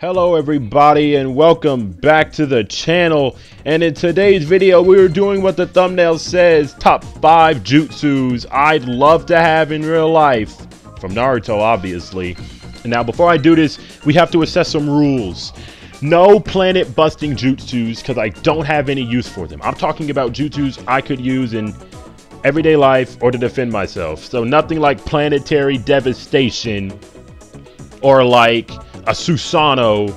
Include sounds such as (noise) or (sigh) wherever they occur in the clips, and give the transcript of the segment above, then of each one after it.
Hello everybody and welcome back to the channel. And in today's video we are doing what the thumbnail says top 5 jutsus I'd love to have in real life. From Naruto obviously. Now before I do this we have to assess some rules. No planet busting jutsus because I don't have any use for them. I'm talking about jutsus I could use in everyday life or to defend myself. So nothing like planetary devastation or like a Susanoo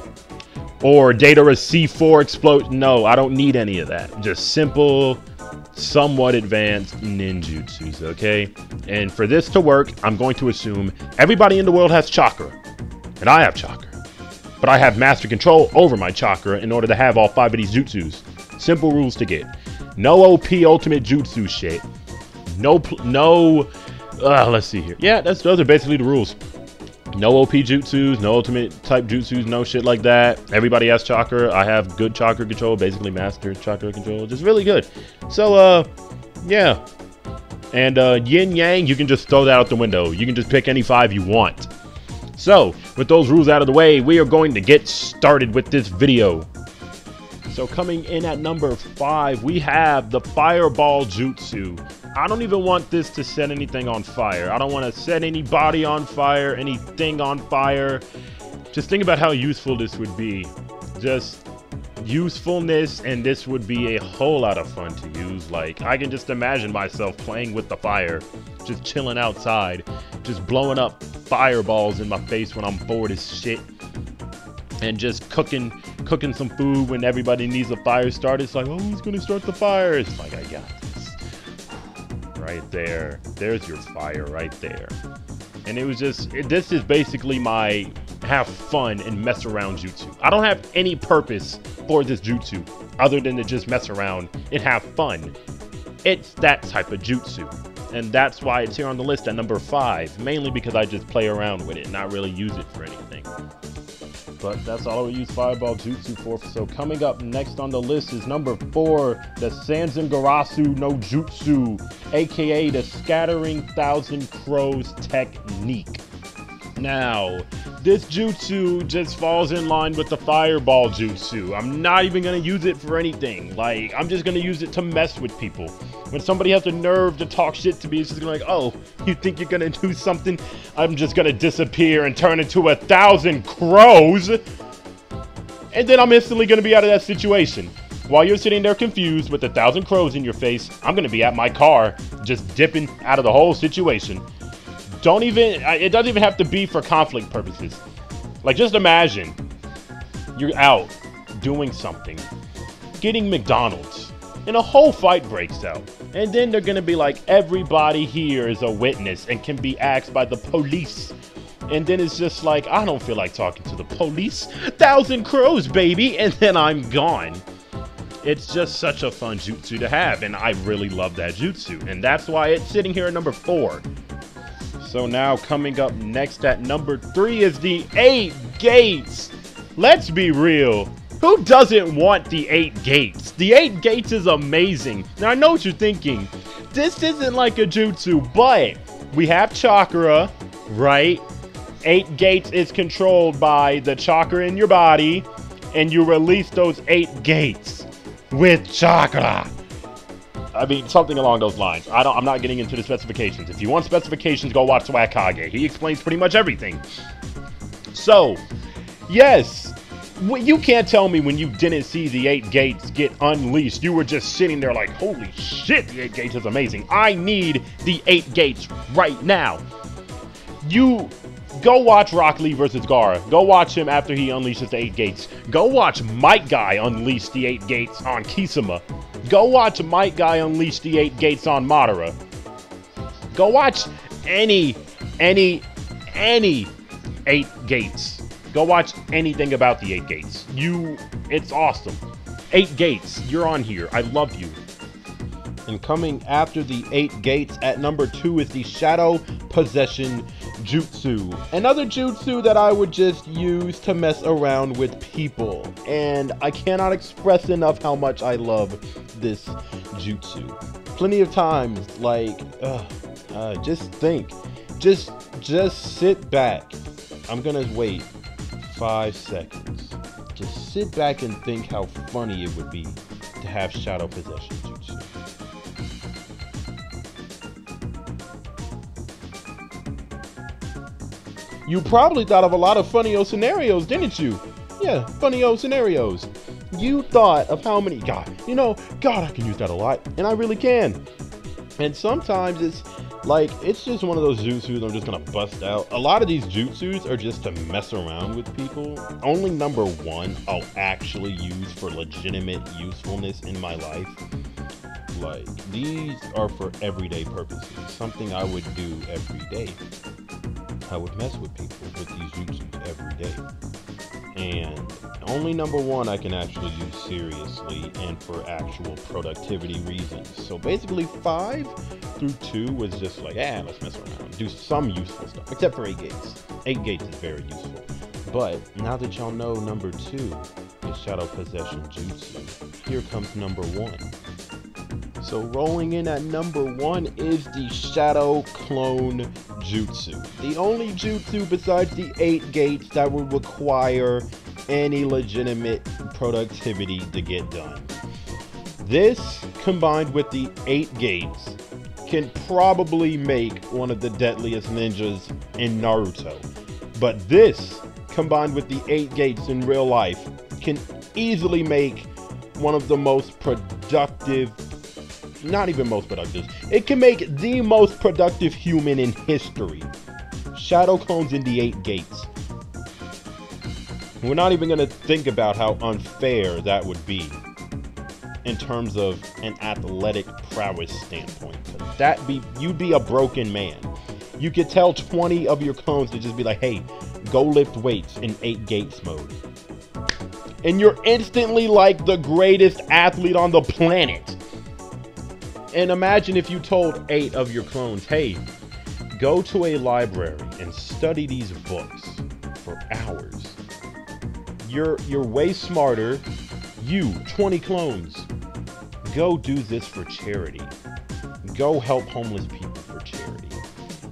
or Deidara C4 explode. No, I don't need any of that. Just simple, somewhat advanced ninjutsus, okay? And for this to work, I'm going to assume everybody in the world has chakra. And I have chakra. But I have master control over my chakra in order to have all five of these jutsus. Simple rules to get. No OP ultimate jutsu shit. No, no, uh, let's see here. Yeah, that's those are basically the rules. No OP jutsus, no ultimate type jutsus, no shit like that. Everybody has chakra. I have good chakra control, basically master chakra control. Just really good. So, uh, yeah. And uh, yin yang, you can just throw that out the window. You can just pick any five you want. So, with those rules out of the way, we are going to get started with this video. So coming in at number five, we have the Fireball Jutsu. I don't even want this to set anything on fire. I don't want to set anybody on fire, anything on fire. Just think about how useful this would be. Just usefulness, and this would be a whole lot of fun to use. Like, I can just imagine myself playing with the fire, just chilling outside, just blowing up fireballs in my face when I'm bored as shit and just cooking cooking some food when everybody needs a fire started. It's like, oh, who's gonna start the fire? It's like, I got right there. There's your fire right there. And it was just, it, this is basically my have fun and mess around jutsu. I don't have any purpose for this jutsu other than to just mess around and have fun. It's that type of jutsu. And that's why it's here on the list at number five, mainly because I just play around with it, not really use it for anything but that's all we use Fireball Jutsu for. So coming up next on the list is number four, the Sanzangorasu no Jutsu, aka the Scattering Thousand Crows technique. Now, this jutsu just falls in line with the fireball jutsu. I'm not even gonna use it for anything. Like, I'm just gonna use it to mess with people. When somebody has the nerve to talk shit to me, it's just gonna like, oh, you think you're gonna (laughs) do something? I'm just gonna disappear and turn into a thousand crows. And then I'm instantly gonna be out of that situation. While you're sitting there confused with a thousand crows in your face, I'm gonna be at my car, just dipping out of the whole situation. Don't even, it doesn't even have to be for conflict purposes. Like, just imagine you're out doing something, getting McDonald's, and a whole fight breaks out. And then they're gonna be like, everybody here is a witness and can be asked by the police. And then it's just like, I don't feel like talking to the police. Thousand crows, baby, and then I'm gone. It's just such a fun jutsu to have, and I really love that jutsu. And that's why it's sitting here at number four. So now coming up next at number three is the eight gates. Let's be real. Who doesn't want the eight gates? The eight gates is amazing. Now I know what you're thinking. This isn't like a jutsu, but we have chakra, right? Eight gates is controlled by the chakra in your body, and you release those eight gates with chakra. I mean, something along those lines. I don't. I'm not getting into the specifications. If you want specifications, go watch Wakage. He explains pretty much everything. So, yes, you can't tell me when you didn't see the eight gates get unleashed. You were just sitting there like, holy shit, the eight gates is amazing. I need the eight gates right now. You go watch Rock Lee versus Gaara. Go watch him after he unleashes the eight gates. Go watch Might Guy unleash the eight gates on Kisame. Go watch Might Guy unleash the eight gates on Madara. Go watch any, any, any eight gates. Go watch anything about the eight gates. You, it's awesome. Eight gates, you're on here. I love you. And coming after the eight gates at number two is the Shadow Possession Jutsu. Another jutsu that I would just use to mess around with people. And I cannot express enough how much I love this jutsu. Plenty of times, like, uh, uh, just think. Just, just sit back. I'm gonna wait five seconds. just sit back and think how funny it would be to have Shadow Possession Jutsu. You probably thought of a lot of funny old scenarios, didn't you? Yeah, funny old scenarios. You thought of how many, God, you know, God, I can use that a lot, and I really can. And sometimes it's like, it's just one of those jutsus I'm just gonna bust out. A lot of these jutsus are just to mess around with people. Only number one I'll actually use for legitimate usefulness in my life. Like, these are for everyday purposes. Something I would do every day. I would mess with people with these jutsus every day. And only number one I can actually use seriously and for actual productivity reasons. So basically five through two was just like, ah, let's mess around, do some useful stuff, except for eight gates. Eight gates is very useful. But now that y'all know number two is Shadow Possession Jutsu, here comes number one. So rolling in at number one is the Shadow Clone Jutsu. The only jutsu besides the eight gates that would require any legitimate productivity to get done. This, combined with the 8 gates, can probably make one of the deadliest ninjas in Naruto. But this, combined with the 8 gates in real life, can easily make one of the most productive not even most productive. It can make the most productive human in history. Shadow clones in the eight gates. We're not even going to think about how unfair that would be in terms of an athletic prowess standpoint. That be you'd be a broken man. You could tell 20 of your clones to just be like, "Hey, go lift weights in 8 gates mode." And you're instantly like the greatest athlete on the planet. And imagine if you told 8 of your clones, "Hey, go to a library and study these books for hours." You're you're way smarter. You, 20 clones, go do this for charity. Go help homeless people for charity.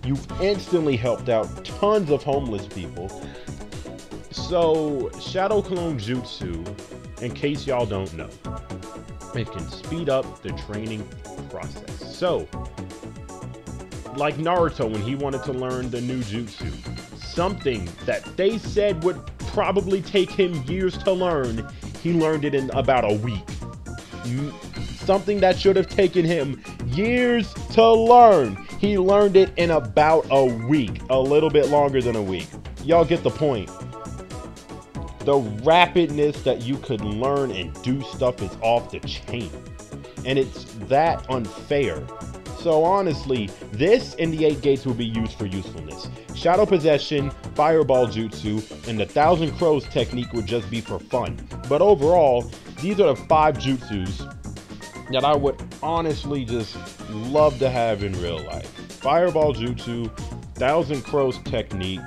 You've instantly helped out tons of homeless people. So, Shadow Clone Jutsu, in case y'all don't know, it can speed up the training process. So, like Naruto when he wanted to learn the new jutsu, something that they said would probably take him years to learn, he learned it in about a week. Something that should have taken him years to learn, he learned it in about a week, a little bit longer than a week. Y'all get the point. The rapidness that you could learn and do stuff is off the chain. And it's that unfair so honestly, this and the 8 gates will be used for usefulness. Shadow Possession, Fireball Jutsu, and the Thousand Crows technique would just be for fun. But overall, these are the 5 jutsus that I would honestly just love to have in real life. Fireball Jutsu, Thousand Crows technique,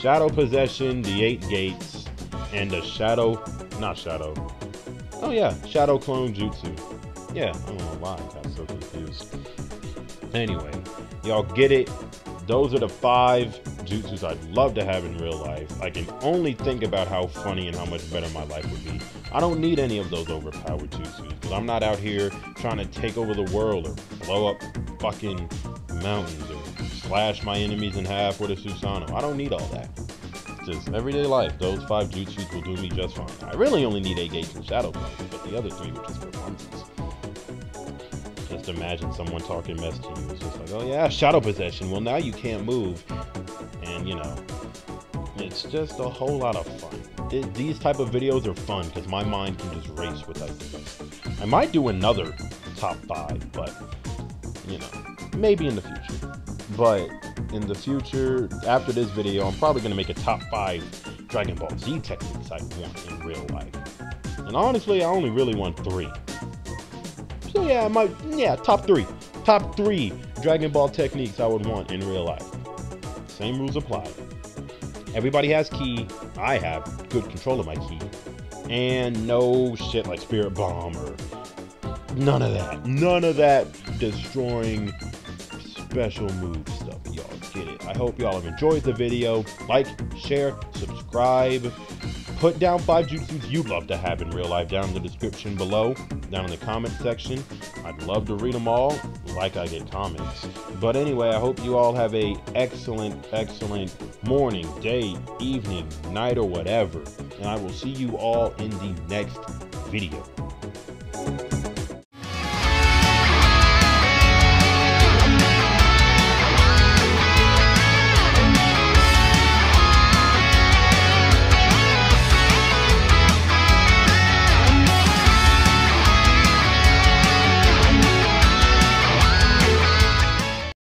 Shadow Possession, the 8 gates, and the Shadow, not Shadow, oh yeah, Shadow Clone Jutsu. Yeah, I don't know why I got so confused. Anyway, y'all get it. Those are the five jutsus I'd love to have in real life. I can only think about how funny and how much better my life would be. I don't need any of those overpowered jutsus because I'm not out here trying to take over the world or blow up fucking mountains or slash my enemies in half with a Susanoo. I don't need all that. Just everyday life, those five jutsus will do me just fine. I really only need eight gates and shadow clones, but the other three were just for funsies imagine someone talking mess to you. It's just like, oh yeah, shadow possession. Well, now you can't move, and you know, it's just a whole lot of fun. These type of videos are fun because my mind can just race with ideas. I might do another top five, but you know, maybe in the future. But in the future, after this video, I'm probably gonna make a top five Dragon Ball Z techniques I want in real life. And honestly, I only really want three. So yeah, my yeah, top three. Top three Dragon Ball techniques I would want in real life. Same rules apply. Everybody has ki. I have good control of my ki. And no shit like Spirit Bomb or none of that. None of that destroying special move stuff. Y'all get it. I hope y'all have enjoyed the video. Like, share, subscribe put down five jutsus you'd love to have in real life down in the description below, down in the comment section. I'd love to read them all, like I get comments. But anyway, I hope you all have a excellent, excellent morning, day, evening, night, or whatever. And I will see you all in the next video.